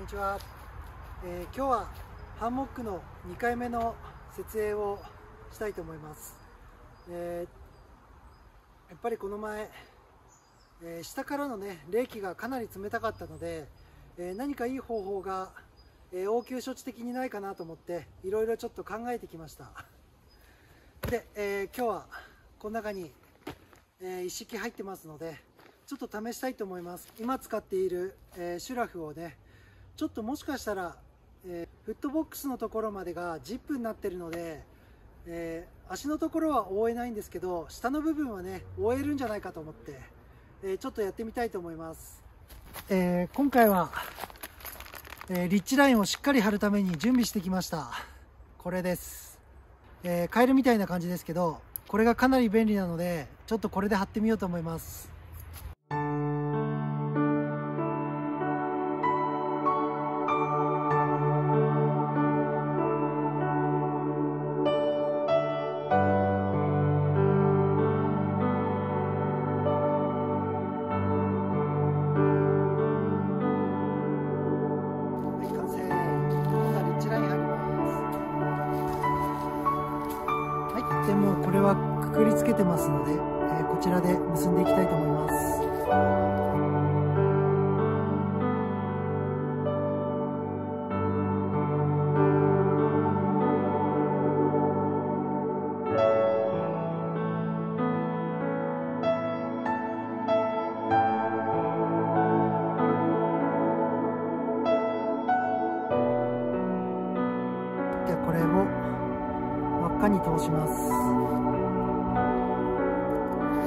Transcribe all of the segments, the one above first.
こんにちは、えー、今日はハンモックの2回目の設営をしたいと思います、えー、やっぱりこの前、えー、下からのね冷気がかなり冷たかったので、え何かいい方法が、え応急処置的にないかなと思っていろいろちょっと考えてきました。で、え今日はこの中に、え一式入ってますのでちょっと試したいと思います。今使っている、えシュラフをねちょっともしかしたら、えー、フットボックスのところまでがジップになってるので、えー、足のところは覆えないんですけど下の部分はね覆えるんじゃないかと思って、えー、ちょっとやってみたいと思います、え今回は、えリッチラインをしっかり貼るために準備してきました。これです、えカエルみたいな感じですけどこれがかなり便利なのでちょっとこれで貼ってみようと思います。でもこれはくくりつけてますので、えー、こちらで結んでいきたいと思います。通します。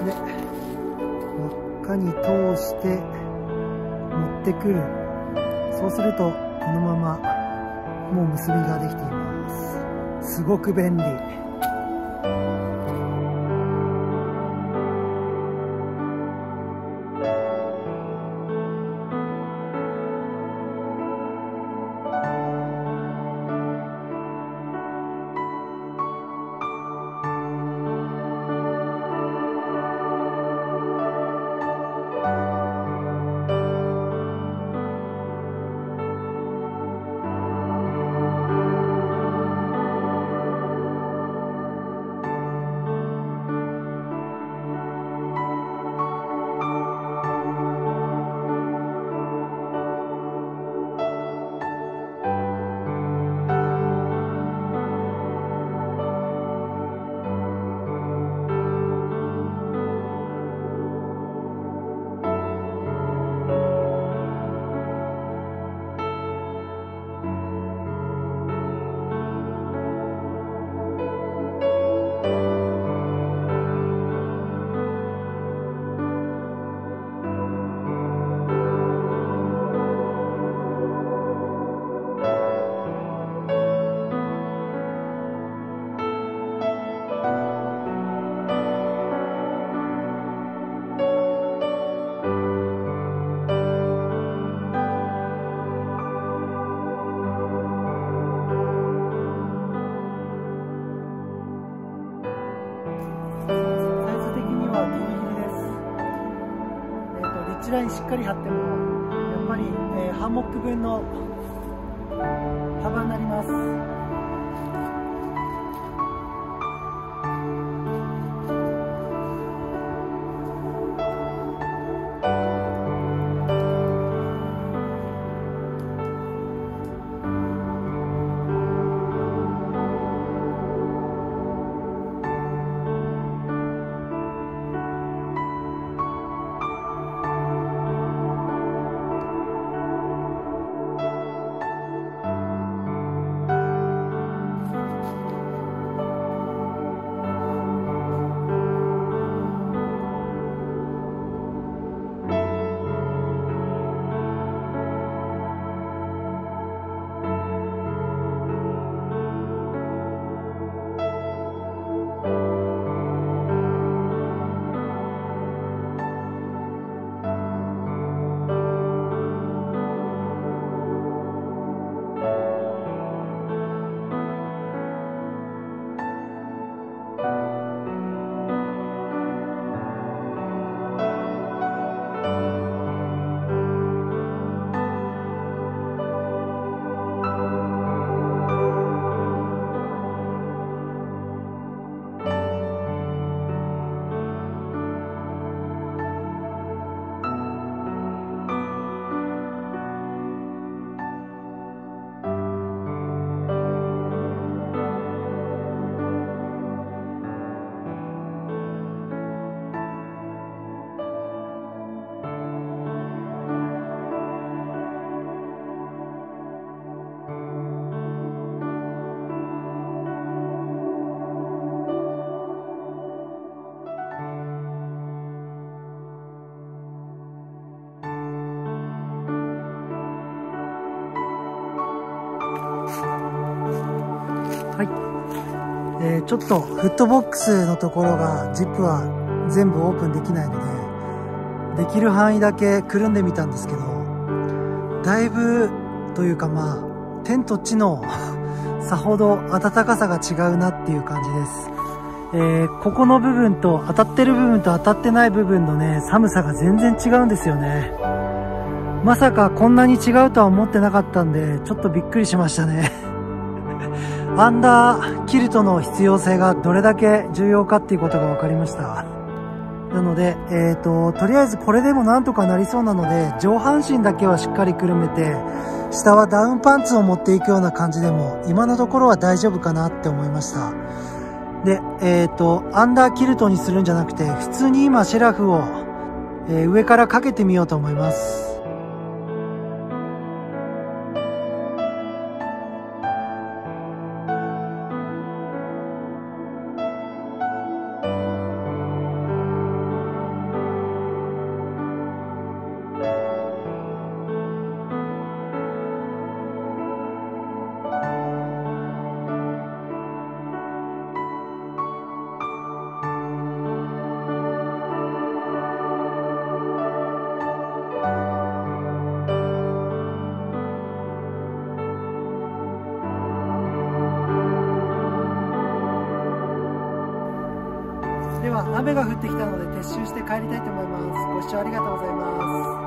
で輪っかに通して持ってくる。そうするとこのままもう結びができています。すごく便利。ラインしっかり張ってもやっぱり、えー、ハンモック分の幅になります。はい、えー、ちょっとフットボックスのところがジップは全部オープンできないのでできる範囲だけくるんでみたんですけどだいぶというかまあ天と地の さほど暖かさが違うなっていう感じです。えー、ここの部分と当たってる部分と当たってない部分のね、寒さが全然違うんですよね。まさかこんなに違うとは思ってなかったんで、ちょっとびっくりしましたね。アンダーキルトの必要性がどれだけ重要かっていうことが分かりました。なので、えっ、ー、と、とりあえずこれでもなんとかなりそうなので、上半身だけはしっかりくるめて、下はダウンパンツを持っていくような感じでも、今のところは大丈夫かなって思いました。で、えっ、ー、と、アンダーキルトにするんじゃなくて、普通に今シェラフを、えー、上からかけてみようと思います。雨が降ってきたので撤収して帰りたいと思います。ご視聴ありがとうございます。